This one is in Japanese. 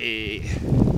しい。